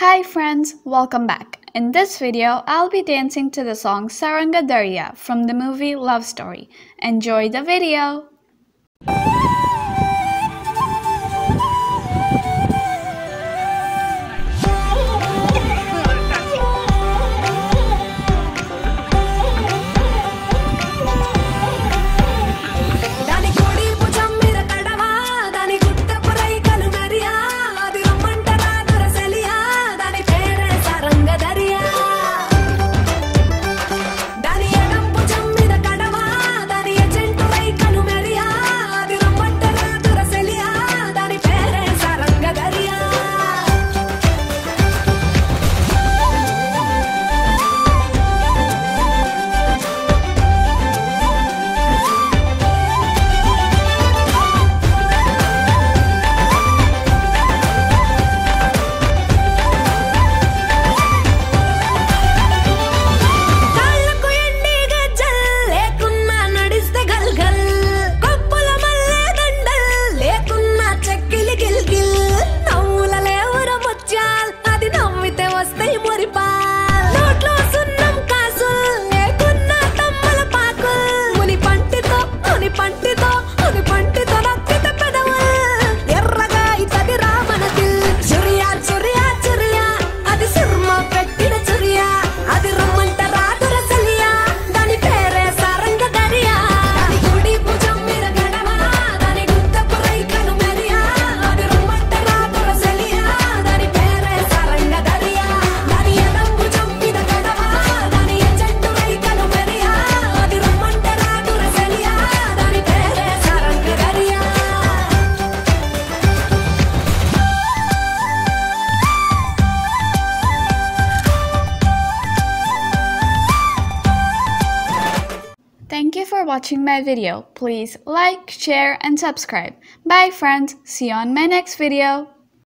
Hi friends, welcome back. In this video, I'll be dancing to the song Saranga Dariya from the movie Love Story. Enjoy the video! பண்ணி Thank you for watching my video. Please like, share and subscribe. Bye friends, see you on my next video.